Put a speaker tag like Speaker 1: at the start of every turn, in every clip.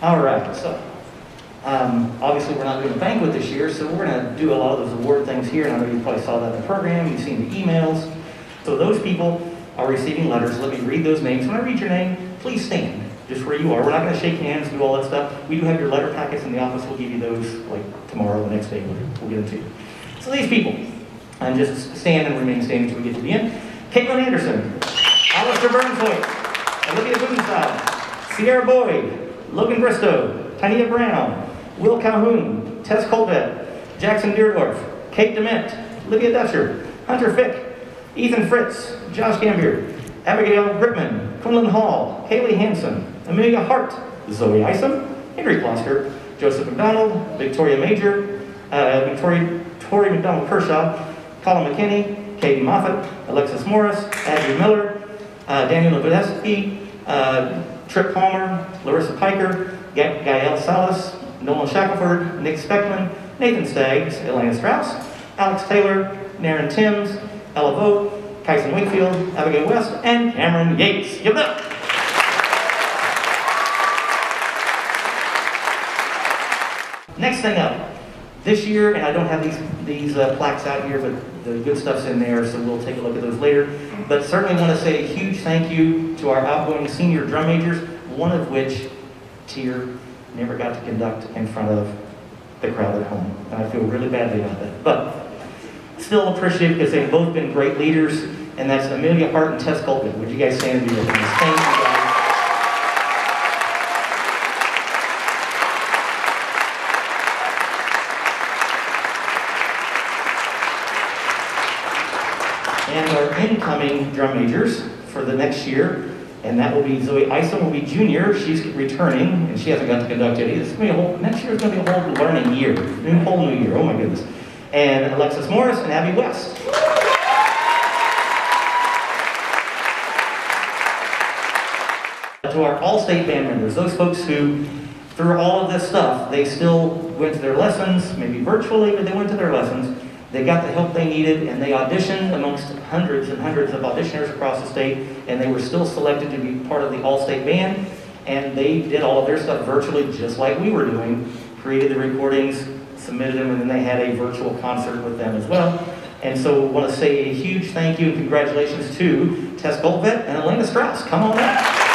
Speaker 1: All right, so, um, obviously, we're not doing a banquet this year, so we're gonna do a lot of those award things here, and I know you probably saw that in the program, you've seen the emails. So those people are receiving letters, let me read those names. When I read your name, please stand, just where you are. We're not gonna shake hands, do all that stuff. We do have your letter packets in the office, we'll give you those, like, tomorrow, or the next day, we'll we'll get them to you. So these people, and just stand and remain standing until we get to the end. Caitlin Anderson, Alistair Burnshoyt, Olivia Boothside, Sierra Boyd, Logan Bristow, Tania Brown, Will Calhoun, Tess Colbett, Jackson Deerdorf, Kate Dement, Lydia Dutcher, Hunter Fick, Ethan Fritz, Josh Gambier, Abigail Brickman, Quinlan Hall, Haley Hanson, Amelia Hart, Zoe Isom, Henry Kloster, Joseph McDonald, Victoria Major, uh, Victoria Tori McDonald Kershaw, Colin McKinney, Katie Moffat, Alexis Morris, Andrew Miller, uh, Daniel Novodesky, uh, Trip Palmer, Larissa Piker, Ga- Gael Salas, Nolan Shackelford, Nick Speckman, Nathan Staggs, Elena Strauss, Alex Taylor, Naren Timms, Ella Vogt, Kyson Wakefield, Abigail West, and Cameron Yates. Give it up. Next thing up, this year, and I don't have these, these uh, plaques out here, but the good stuff's in there, so we'll take a look at those later. But certainly want to say a huge thank you to our outgoing senior drum majors, one of which, Tier, never got to conduct in front of the crowd at home. And I feel really badly about that. But still appreciative because they've both been great leaders, and that's Amelia Hart and Tess Colton. Would you guys stand and be with? Thank you guys. And our incoming drum majors for the next year, and that will be Zoe Isom will be junior. She's returning, and she hasn't got to conduct yet either. It's gonna be a whole, next year is gonna be a whole learning year, a whole new year. Oh my goodness. And Alexis Morris and Abby West. To our all-state band members, those folks who, through all of this stuff, they still went to their lessons, maybe virtually, but they went to their lessons. They got the help they needed, and they auditioned amongst hundreds and hundreds of auditioners across the state, and they were still selected to be part of the all-state band. And they did all of their stuff virtually, just like we were doing. Created the recordings, submitted them, and then they had a virtual concert with them as well. And so, I want to say a huge thank you and congratulations to Tess Goldvet and Elena Strauss. Come on up.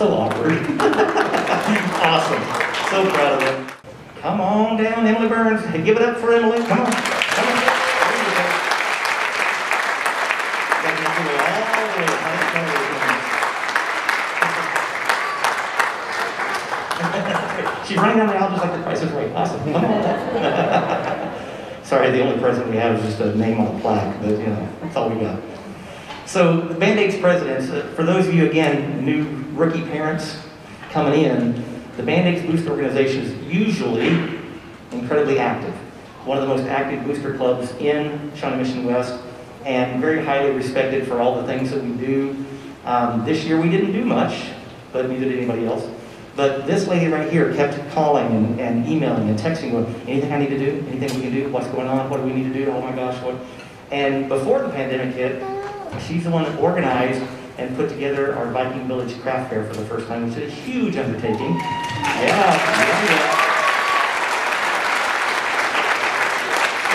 Speaker 1: So awkward. awesome. Proud of them. Come on down, Emily Burns. Give it up for Emily. Come on. Come on. She's running down the aisle just like the price is right. Awesome. Come on. Sorry, the only present we have is just a name on a plaque, but you know, that's all we got. So, the Band-Aids presidents, uh, for those of you, again, new rookie parents coming in, the Band-Aids Booster Organization is usually incredibly active. One of the most active booster clubs in Shawnee Mission West, and very highly respected for all the things that we do. Um, this year we didn't do much, but neither did anybody else. But this lady right here kept calling and, and emailing and texting, going, anything I need to do? Anything we can do? What's going on? What do we need to do? Oh my gosh, what? And before the pandemic hit, She's the one that organized and put together our Viking Village Craft Fair for the first time, which is a huge undertaking. Yeah, yeah.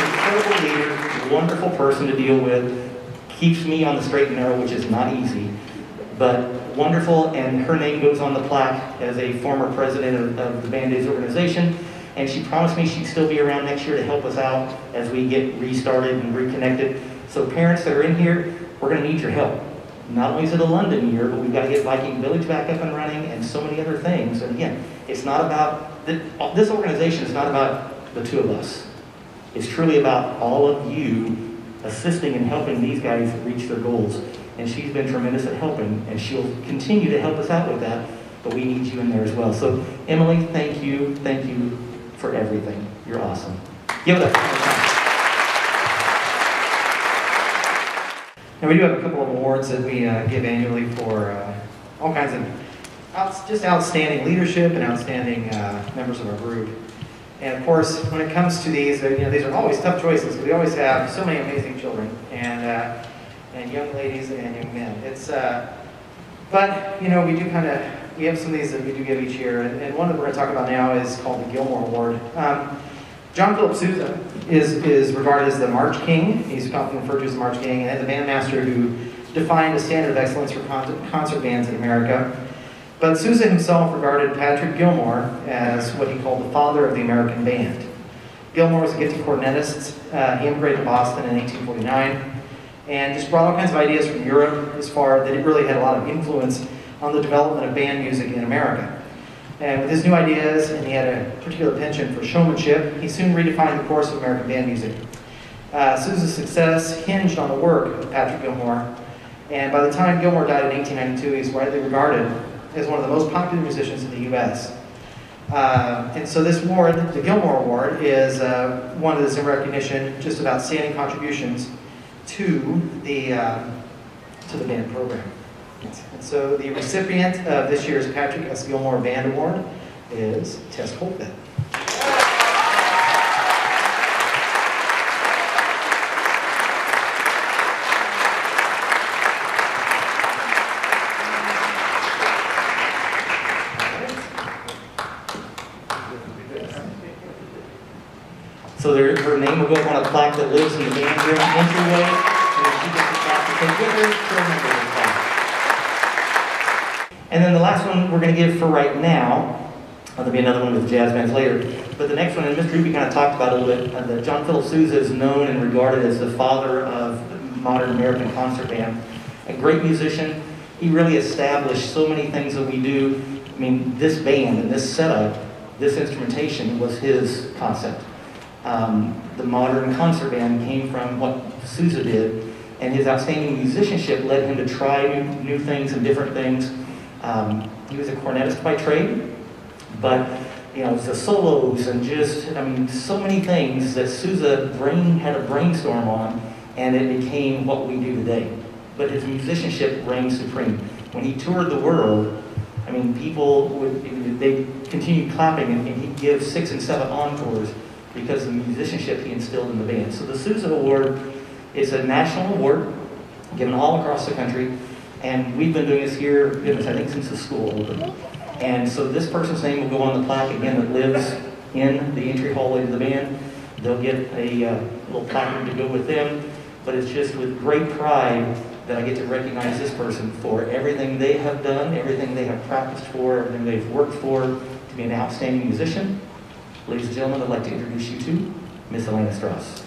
Speaker 1: Incredible leader, wonderful person to deal with, keeps me on the straight and narrow, which is not easy, but wonderful, and her name goes on the plaque as a former president of, of the Band-Aids organization, and she promised me she'd still be around next year to help us out as we get restarted and reconnected. So parents that are in here, we're going to need your help. Not only is it a London year, but we've got to get Viking Village back up and running and so many other things. And again, it's not about, this organization is not about the two of us. It's truly about all of you assisting and helping these guys reach their goals. And she's been tremendous at helping, and she'll continue to help us out with that, but we need you in there as well. So, Emily, thank you. Thank you for everything. You're awesome. Give it up.
Speaker 2: And we do have a couple of awards that we uh, give annually for uh, all kinds of out, just outstanding leadership and outstanding uh, members of our group. And of course, when it comes to these, you know, these are always tough choices. We always have so many amazing children and uh, and young ladies and young men. It's uh, but you know, we do kind of we have some of these that we do give each year, and, and one that we're going to talk about now is called the Gilmore Award. Um, John Philip Sousa is is regarded as the March King. He's often referred to as the March King, and the bandmaster who defined a standard of excellence for concert, bands in America. But Sousa himself regarded Patrick Gilmore as what he called the father of the American band. Gilmore was a gifted cornetist. Uh, he immigrated to Boston in 1849 and just brought all kinds of ideas from Europe as far that it really had a lot of influence on the development of band music in America. And with his new ideas, and he had a particular penchant for showmanship, he soon redefined the course of American band music. Uh, Sousa's success hinged on the work of Patrick Gilmore, and by the time Gilmore died in 1892, he's widely regarded as one of the most popular musicians in the U.S. Uh, and so this award, the Gilmore Award, is uh, one that is in recognition just of outstanding contributions to the um, to the band program. And so the recipient of this year's Patrick S. Gilmore Band Award is Tess Colvin.
Speaker 1: So her name will go up on a plaque that lives in the band room entryway, she gets plaque to take with her. And then the last one we're going to give for right now, there'll be another one with jazz bands later, but the next one, and Mr. Ruby kind of talked about a little bit, uh, that John Philip Sousa is known and regarded as the father of modern American concert band. A great musician, he really established so many things that we do. I mean, this band and this setup, this instrumentation was his concept. Um, the modern concert band came from what Sousa did, and his outstanding musicianship led him to try new, new things and different things. Um, he was a cornetist by trade, but you know, the solos and just, I mean, so many things that Sousa brain had a brainstorm on, and it became what we do today. But his musicianship reigned supreme. When he toured the world, I mean, people would, they continued clapping, and, and he'd give six and seven encores because of the musicianship he instilled in the band. So the Sousa Award is a national award given all across the country, and we've been doing this here, goodness, I think since the school opened. And so this person's name will go on the plaque again that lives in the entry hallway to the band. They'll get a uh, little placard to go with them, but it's just with great pride that I get to recognize this person for everything they have done, everything they have practiced for, everything they've worked for to be an outstanding musician. Ladies and gentlemen, I'd like to introduce you to Miss Elena Strauss.